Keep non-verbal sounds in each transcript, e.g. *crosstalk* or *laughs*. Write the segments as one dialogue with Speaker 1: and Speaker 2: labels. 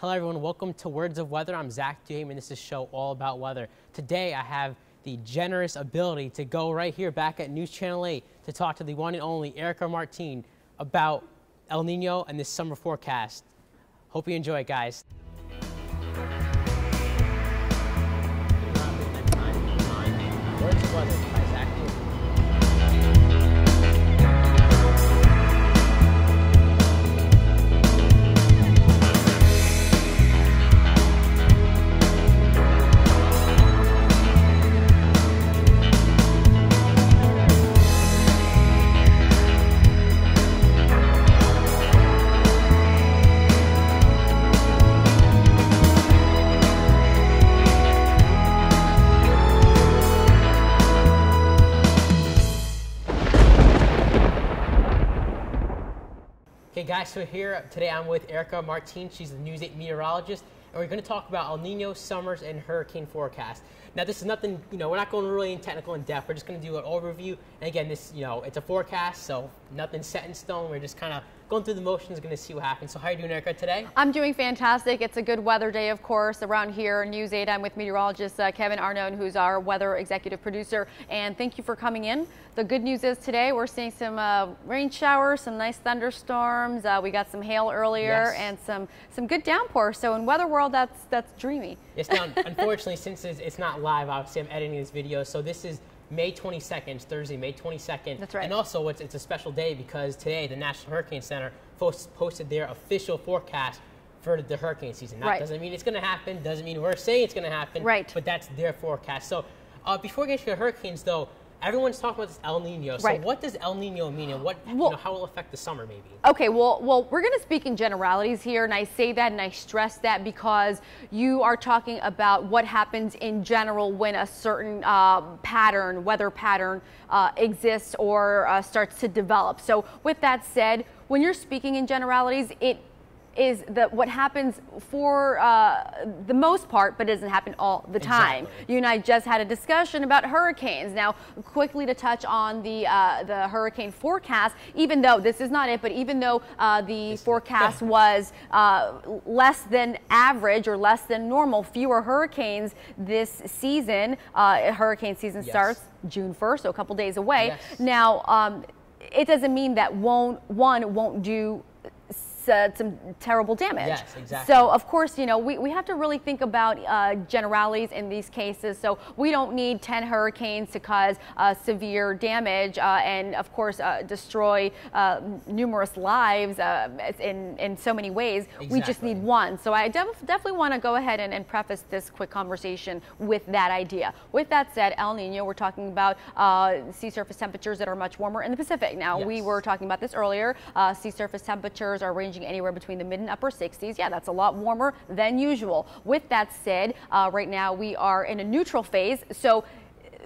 Speaker 1: Hello everyone, welcome to Words of Weather. I'm Zach Duhaime and this is a show all about weather. Today I have the generous ability to go right here back at News Channel 8 to talk to the one and only Erika Martin about El Nino and this summer forecast. Hope you enjoy it, guys. Words of Weather guys, so here today I'm with Erika Martin. She's the News 8 meteorologist, and we're going to talk about El Nino summers and hurricane forecast. Now, this is nothing, you know, we're not going really in technical in depth. We're just going to do an overview. And again, this, you know, it's a forecast, so nothing set in stone. We're just kind of going through the motions, going to see what happens. So, how are you doing, Erika, today?
Speaker 2: I'm doing fantastic. It's a good weather day, of course, around here. News 8, I'm with meteorologist uh, Kevin Arnone, who's our weather executive producer. And thank you for coming in. The good news is today we're seeing some uh, rain showers, some nice thunderstorms. Uh, we got some hail earlier
Speaker 1: Yes.
Speaker 2: and some some good downpours. So in weather world, that's that's dreamy.
Speaker 1: Yes, now, unfortunately, since it's, it's not live, obviously, I'm editing this video. So, this is May 22nd, Thursday, May 22nd.
Speaker 2: That's right.
Speaker 1: And also, it's, it's a special day because today the National Hurricane Center post, posted their official forecast for the hurricane season. That
Speaker 2: Right.
Speaker 1: doesn't mean it's going to happen, doesn't mean we're saying it's going to happen,
Speaker 2: Right.
Speaker 1: but that's their forecast. So, uh, before we get to the hurricanes, though, everyone's talking about this El Nino. So,
Speaker 2: Right.
Speaker 1: what does El Nino mean and what, you know, how will it affect the summer, maybe?
Speaker 2: Okay, well, well, we're going to speak in generalities here, and I say that and I stress that because you are talking about what happens in general when a certain uh, pattern, weather pattern, uh, exists or uh, starts to develop. So, with that said, when you're speaking in generalities, it is that what happens for uh, the most part, but it doesn't happen all the time.
Speaker 1: Exactly.
Speaker 2: You and I just had a discussion about hurricanes. Now, quickly to touch on the uh, the hurricane forecast, even though this is not it, but even though uh, the forecast *laughs* was uh, less than average or less than normal, fewer hurricanes this season. Uh, hurricane season
Speaker 1: Yes.
Speaker 2: starts June 1st, so a couple days away.
Speaker 1: Yes.
Speaker 2: Now, um, it doesn't mean that won't one won't do uh, some terrible damage.
Speaker 1: Yes, exactly.
Speaker 2: So, of course, you know, we, we have to really think about uh, generalities in these cases. So, we don't need 10 hurricanes to cause uh, severe damage uh, and, of course, uh, destroy uh, numerous lives uh, in, in so many ways. Exactly. We just need one. So, I def- definitely want to go ahead and, and preface this quick conversation with that idea. With that said, El Nino, we're talking about uh, sea surface temperatures that are much warmer in the Pacific. Now, we were talking about this earlier. Uh, sea surface temperatures are ranging anywhere between the mid and upper 60s. Yeah, that's a lot warmer than usual. With that said, uh, right now we are in a neutral phase. So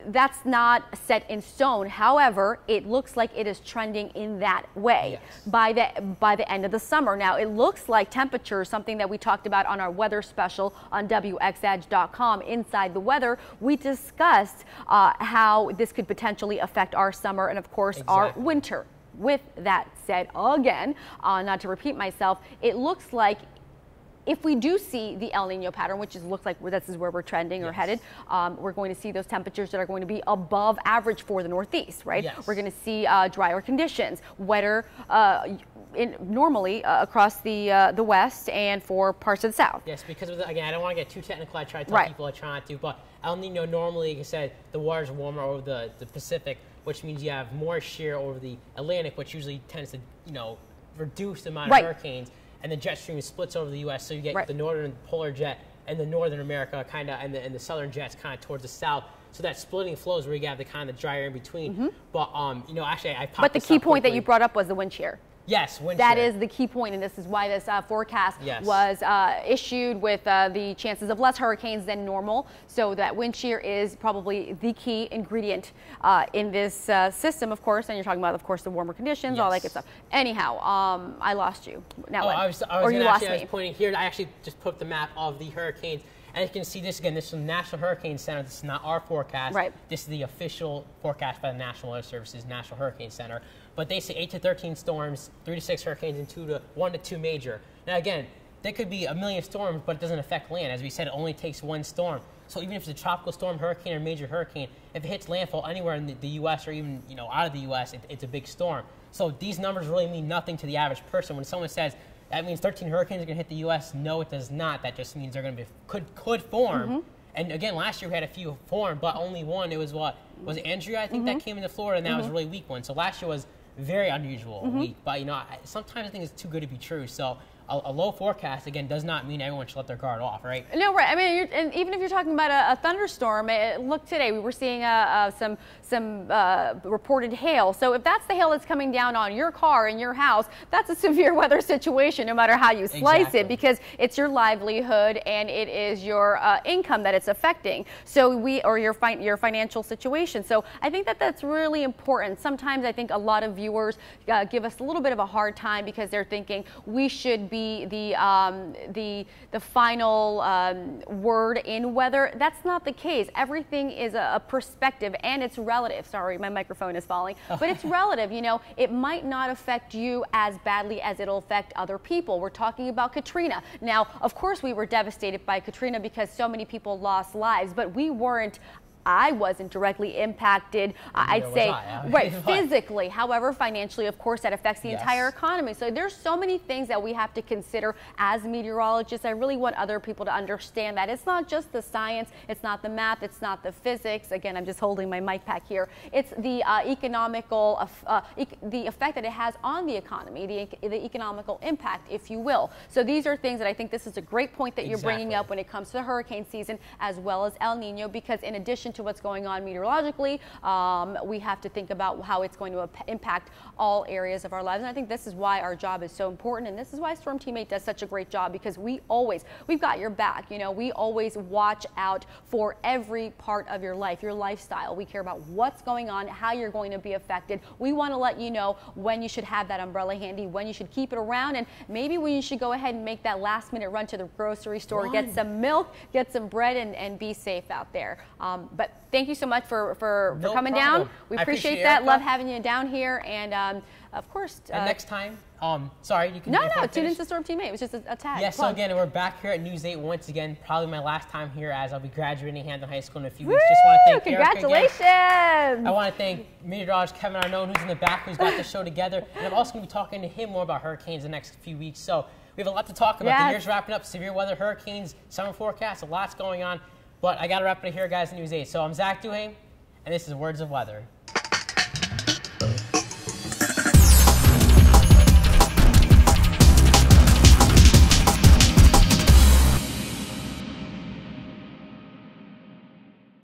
Speaker 2: that's not set in stone. However, it looks like it is trending in that way
Speaker 1: Yes.
Speaker 2: by the by the end of the summer. Now, it looks like temperatures, something that we talked about on our weather special on WXEdge.com, Inside the Weather, we discussed uh, how this could potentially affect our summer and, of course, our winter. With that said, again, uh, not to repeat myself, it looks like if we do see the El Nino pattern, which is looks like this is where we're trending or headed, um, we're going to see those temperatures that are going to be above average for the Northeast, right?
Speaker 1: Yes.
Speaker 2: We're going to see uh, drier conditions, wetter uh, in, normally uh, across the uh, the West and for parts of the South.
Speaker 1: Yes, because of the, again, I don't want to get too technical. I try to tell
Speaker 2: Right.
Speaker 1: people I try not to, but El Nino normally, like I said, the water's warmer over the, the Pacific, which means you have more shear over the Atlantic, which usually tends to, you know, reduce the amount
Speaker 2: Right.
Speaker 1: of hurricanes, and the jet stream splits over the U.S. So you get
Speaker 2: Right.
Speaker 1: the northern polar jet and the northern America kind of, and the, and the southern jets kind of towards the south. So that splitting flows where you have the kind of drier in between. But um, you know, actually, I popped.
Speaker 2: But the key point that you brought up was the wind shear.
Speaker 1: Yes, wind
Speaker 2: That is the key point, and this is why this uh, forecast
Speaker 1: Yes.
Speaker 2: was uh, issued with uh, the chances of less hurricanes than normal. So that wind shear is probably the key ingredient uh, in this uh, system, of course. And you're talking about, of course, the warmer conditions, all that good stuff. Anyhow, um, I lost you. Now
Speaker 1: Oh. I was, I was
Speaker 2: or you
Speaker 1: gonna
Speaker 2: lost
Speaker 1: actually, I was
Speaker 2: me.
Speaker 1: pointing here. I actually just put up the map of the hurricanes. And you can see this again. This is from the National Hurricane Center. This is not our forecast.
Speaker 2: Right.
Speaker 1: This is the official forecast by the National Weather Service's National Hurricane Center. But they say 8 to 13 storms, 3 to 6 hurricanes, and 2 to 1 to 2 major. Now, again, there could be a million storms, but it doesn't affect land. As we said, it only takes one storm. So even if it's a tropical storm, hurricane, or major hurricane, if it hits landfall anywhere in the, the U.S. or even you know out of the U.S., it, it's a big storm. So these numbers really mean nothing to the average person. When someone says that means 13 hurricanes are going to hit the U.S., no, it does not. That just means they're going to be could could form. Mm-hmm. And again, last year we had a few form, but only one. It was what was it Andrea? I think mm-hmm. that came into Florida, and that was a mm-hmm. really weak one. So last year was very unusual mm-hmm. week. But you know, sometimes I think it's too good to be true. So a, a, low forecast again does not mean everyone should let their guard off, right?
Speaker 2: No, right. I mean, and even if you're talking about a, a thunderstorm, it, look today we were seeing uh, uh, some some uh, reported hail. So if that's the hail that's coming down on your car in your house, that's a *laughs* severe weather situation, no matter how you slice exactly. it, because it's your livelihood and it is your uh, income that it's affecting. So we or your fi- your financial situation. So I think that that's really important. Sometimes I think a lot of viewers uh, give us a little bit of a hard time because they're thinking we should be the um, the the final um, word in weather. That's not the case. Everything is a, a perspective and it's relative. Sorry, my microphone is falling, *laughs* but it's relative. You know, it might not affect you as badly as it'll affect other people. We're talking about Katrina. Now, of course, we were devastated by Katrina because so many people lost lives, but we weren't I wasn't directly impacted. I'd say I. right *laughs* physically. However, financially, of course, that affects the yes. entire economy. So there's so many things that we have to consider as meteorologists. I really want other people to understand that it's not just the science, it's not the math, it's not the physics. Again, I'm just holding my mic pack here. It's the uh, economical, uh, e the effect that it has on the economy, the, the economical impact, if you will. So these are things that I think this is a great point that exactly. you're bringing up when it comes to the hurricane season as well as El Nino, because in addition to what's going on meteorologically, um, we have to think about how it's going to impact all areas of our lives. And I think this is why our job is so important. And this is why Storm Team 8 does such a great job because we always, we've got your back. You know, we always watch out for every part of your life, your lifestyle. We care about what's going on, how you're going to be affected. We want to let you know when you should have that umbrella handy, when you should keep it around, and maybe when you should go ahead and make that last minute run to the grocery store, run. get some milk, get some bread, and, and be safe out there. Um, but thank you so much for, for, no coming problem. down. We appreciate, appreciate that. Love having you down here. And um, of course.
Speaker 1: Uh, and next time, um, sorry, you can.
Speaker 2: No, no, tune into Storm Team 8. It was just a, a tag.
Speaker 1: Yes, yeah, so again, we're back here at News 8 once again. Probably my last time here as I'll be graduating Hamden High School in a few Woo! weeks. Just want to thank you.
Speaker 2: Congratulations.
Speaker 1: I want to thank meteorologist Kevin Arnone, who's in the back, who's got the show together. *laughs* And I'm also going to be talking to him more about hurricanes the next few weeks. So we have a lot to talk about. Yes. The year's wrapping up. Severe weather, hurricanes, summer forecast, a lot's going on. But I got to wrap it here, guys, in News 8. So I'm Zach Duhaime, and this is Words of Weather.